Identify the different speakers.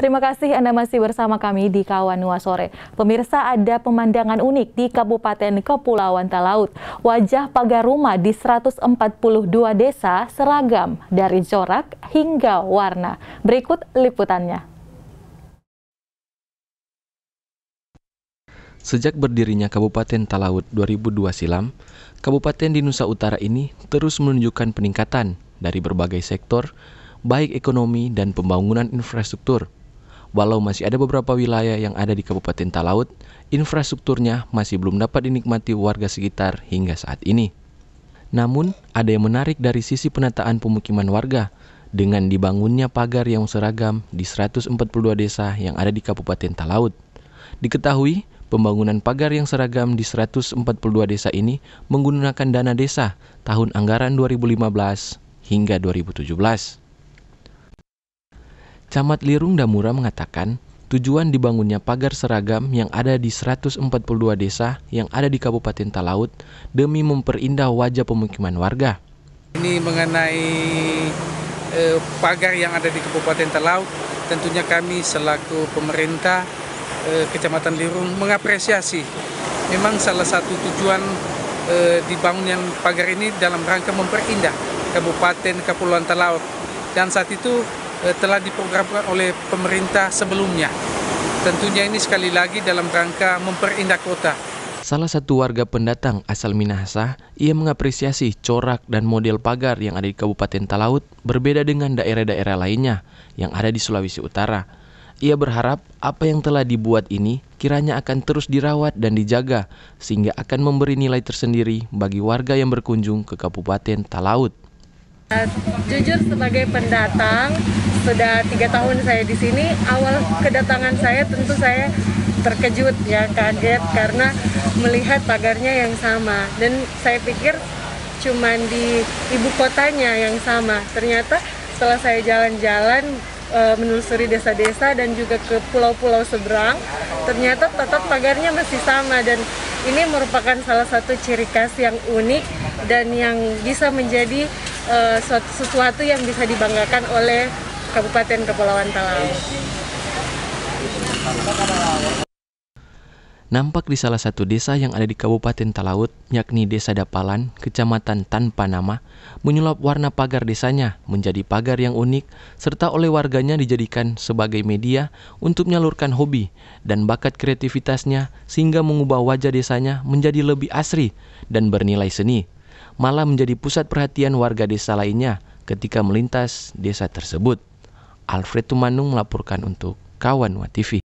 Speaker 1: Terima kasih Anda masih bersama kami di Kawan Nua Sore. Pemirsa ada pemandangan unik di Kabupaten Kepulauan Talaut. Wajah pagar rumah di 142 desa seragam dari corak hingga warna. Berikut liputannya.
Speaker 2: Sejak berdirinya Kabupaten Talaut 2002 silam, Kabupaten di Nusa Utara ini terus menunjukkan peningkatan dari berbagai sektor, baik ekonomi dan pembangunan infrastruktur. Walau masih ada beberapa wilayah yang ada di Kabupaten Talaut, infrastrukturnya masih belum dapat dinikmati warga sekitar hingga saat ini. Namun, ada yang menarik dari sisi penataan pemukiman warga dengan dibangunnya pagar yang seragam di 142 desa yang ada di Kabupaten Talaut. Diketahui, pembangunan pagar yang seragam di 142 desa ini menggunakan dana desa tahun anggaran 2015 hingga 2017. Camat Lirung Damura mengatakan, tujuan dibangunnya pagar seragam yang ada di 142 desa yang ada di Kabupaten Talaut demi memperindah wajah pemukiman warga.
Speaker 3: Ini mengenai eh, pagar yang ada di Kabupaten Talaut, tentunya kami selaku pemerintah eh, Kecamatan Lirung mengapresiasi. Memang salah satu tujuan eh, dibangunnya pagar ini dalam rangka memperindah Kabupaten Kepulauan Talaut. Dan saat itu Eh, telah diprogramkan oleh pemerintah sebelumnya. Tentunya ini sekali lagi dalam rangka memperindah kota.
Speaker 2: Salah satu warga pendatang asal Minahasa, ia mengapresiasi corak dan model pagar yang ada di Kabupaten Talaut berbeda dengan daerah-daerah lainnya yang ada di Sulawesi Utara. Ia berharap apa yang telah dibuat ini kiranya akan terus dirawat dan dijaga sehingga akan memberi nilai tersendiri bagi warga yang berkunjung ke Kabupaten Talaut.
Speaker 4: Jujur sebagai pendatang, sudah tiga tahun saya di sini. Awal kedatangan saya tentu saya terkejut ya, kaget karena melihat pagarnya yang sama. Dan saya pikir cuma di ibu kotanya yang sama. Ternyata setelah saya jalan-jalan e, menelusuri desa-desa dan juga ke pulau-pulau seberang, ternyata tetap pagarnya masih sama dan ini merupakan salah satu ciri khas yang unik dan yang bisa menjadi uh, sesuatu yang bisa dibanggakan oleh Kabupaten Kepulauan Talaut.
Speaker 2: Nampak di salah satu desa yang ada di Kabupaten Talaut, yakni Desa Dapalan, Kecamatan Tanpa Nama, menyulap warna pagar desanya menjadi pagar yang unik, serta oleh warganya dijadikan sebagai media untuk menyalurkan hobi dan bakat kreativitasnya sehingga mengubah wajah desanya menjadi lebih asri dan bernilai seni malah menjadi pusat perhatian warga desa lainnya ketika melintas desa tersebut. Alfred Tumanung melaporkan untuk Kawan TV.